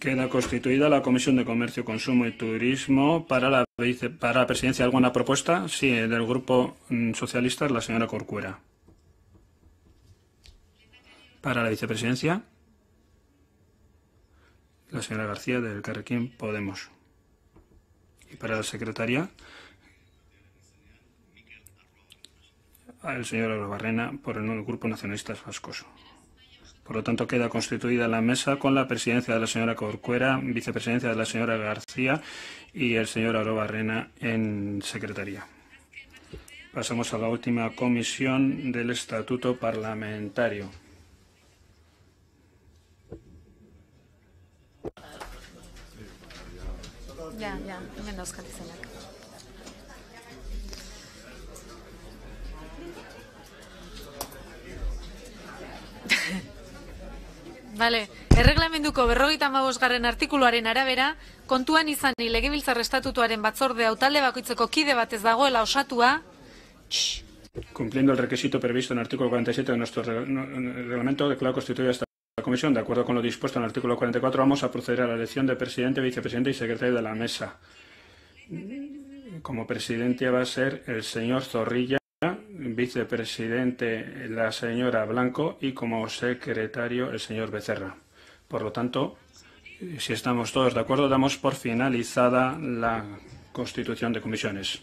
Queda constituida la Comisión de Comercio, Consumo y Turismo. Para la, para la presidencia, ¿alguna propuesta? Sí, del Grupo mm, Socialista, la señora Corcuera. Para la vicepresidencia, la señora García del Carrequín Podemos. Y para la secretaria, el señor Barrena por el Grupo Nacionalistas Vascos. Por lo tanto, queda constituida la mesa con la presidencia de la señora Corcuera, vicepresidencia de la señora García y el señor Arobarrena en secretaría. Pasamos a la última comisión del Estatuto Parlamentario. Ya, ya, Vale, erreglamenduko berrogeita amabosgarren artikuluaren arabera, kontuan izani legebiltzar estatutuaren batzorde hau talde bakoitzeko kide batez dagoela osatua... Cumpliendo el requisito previsto en el artículo 47 de nuestro reglamento, declaro constituida esta comisión. De acuerdo con lo dispuesto en el artículo 44, vamos a proceder a la elección de presidente, vicepresidente y secretario de la mesa. Como presidente va a ser el señor Zorrilla vicepresidente la señora Blanco y como secretario el señor Becerra. Por lo tanto, si estamos todos de acuerdo, damos por finalizada la constitución de comisiones.